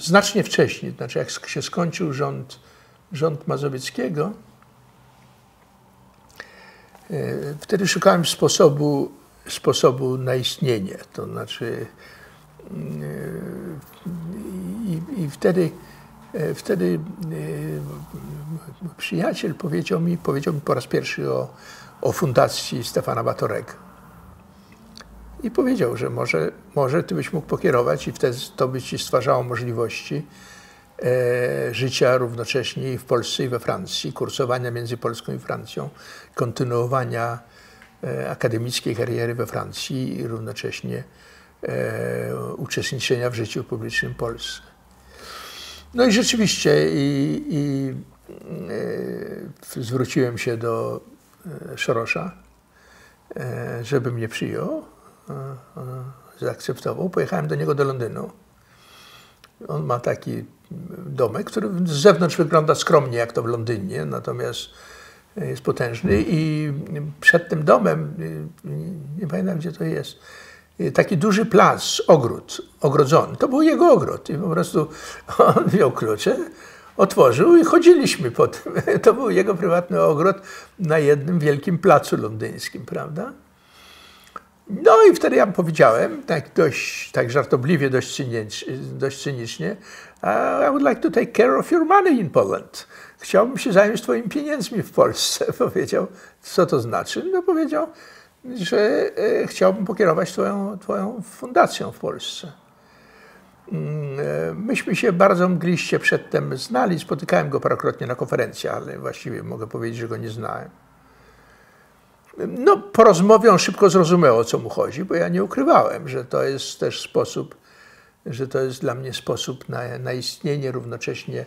znacznie wcześniej, znaczy jak się skończył rząd, rząd Mazowieckiego, wtedy szukałem sposobu, sposobu na istnienie. To znaczy i, i wtedy, wtedy przyjaciel powiedział mi, powiedział mi po raz pierwszy o, o fundacji Stefana Batorego. I powiedział, że może, może ty byś mógł pokierować i wtedy to by ci stwarzało możliwości e, życia równocześnie w Polsce i we Francji, kursowania między Polską i Francją, kontynuowania e, akademickiej kariery we Francji i równocześnie e, uczestniczenia w życiu publicznym Polsce. No i rzeczywiście i, i e, zwróciłem się do e, Szorosza, e, żeby mnie przyjął zaakceptował. Pojechałem do niego do Londynu. On ma taki domek, który z zewnątrz wygląda skromnie, jak to w Londynie, natomiast jest potężny i przed tym domem, nie pamiętam gdzie to jest, taki duży plac, ogród, ogrodzony. To był jego ogród i po prostu on wziął klucze, otworzył i chodziliśmy po tym. To był jego prywatny ogród na jednym wielkim placu londyńskim, prawda? No i wtedy ja powiedziałem, tak dość tak żartobliwie, dość, cynicznie, dość cynicznie, I would like to take care of your money in Poland. Chciałbym się zająć twoimi pieniędzmi w Polsce. Powiedział, co to znaczy? No powiedział, że e, chciałbym pokierować twoją, twoją fundacją w Polsce. Mm, e, myśmy się bardzo mgliście przedtem znali, spotykałem go parokrotnie na konferencjach, ale właściwie mogę powiedzieć, że go nie znałem. No, po rozmowie on szybko zrozumiał, o co mu chodzi, bo ja nie ukrywałem, że to jest też sposób, że to jest dla mnie sposób na, na istnienie równocześnie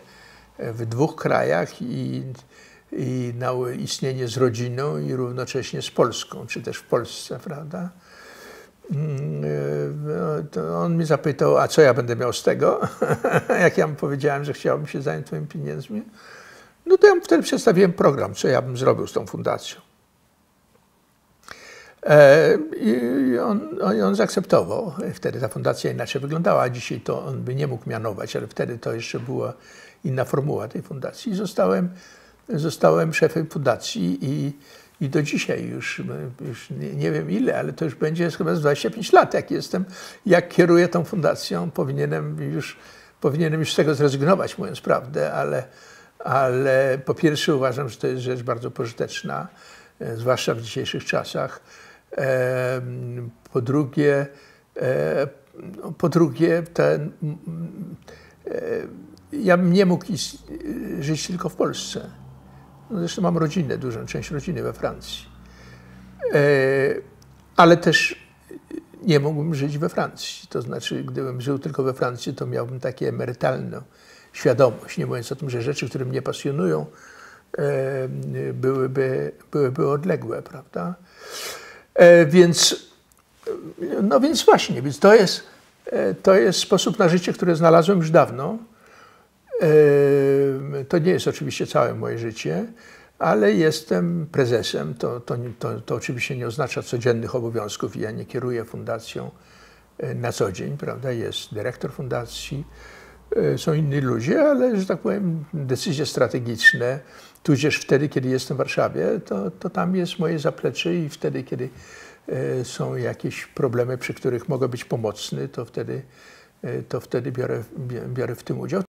w dwóch krajach i, i na istnienie z rodziną i równocześnie z Polską, czy też w Polsce, prawda? Mm, e, to on mi zapytał, a co ja będę miał z tego? Jak ja mu powiedziałem, że chciałbym się zająć twoimi pieniędzmi. No to ja mu wtedy przedstawiłem program, co ja bym zrobił z tą fundacją. E, I on, on zaakceptował. Wtedy ta fundacja inaczej wyglądała, a dzisiaj to on by nie mógł mianować, ale wtedy to jeszcze była inna formuła tej fundacji. Zostałem, zostałem szefem fundacji i, i do dzisiaj już, już nie, nie, wiem ile, ale to już będzie chyba z 25 lat, jak jestem, jak kieruję tą fundacją. Powinienem już, powinienem już z tego zrezygnować, mówiąc prawdę, ale, ale po pierwsze uważam, że to jest rzecz bardzo pożyteczna, e, zwłaszcza w dzisiejszych czasach. Po drugie, e, po drugie ten, e, ja bym nie mógł żyć tylko w Polsce. No zresztą mam rodzinę, dużą część rodziny we Francji. E, ale też nie mógłbym żyć we Francji. To znaczy, gdybym żył tylko we Francji, to miałbym takie emerytalną świadomość, nie mówiąc o tym, że rzeczy, które mnie pasjonują, byłyby, byłyby odległe, prawda? E, więc, no więc właśnie, więc to jest, e, to jest sposób na życie, który znalazłem już dawno. E, to nie jest oczywiście całe moje życie, ale jestem prezesem. To, to, to, to oczywiście nie oznacza codziennych obowiązków. Ja nie kieruję fundacją na co dzień, prawda? Jest dyrektor fundacji, są inni ludzie, ale, że tak powiem, decyzje strategiczne, tudzież wtedy, kiedy jestem w Warszawie, to, to tam jest moje zaplecze i wtedy, kiedy e, są jakieś problemy, przy których mogę być pomocny, to wtedy, e, to wtedy biorę, biorę w tym udział.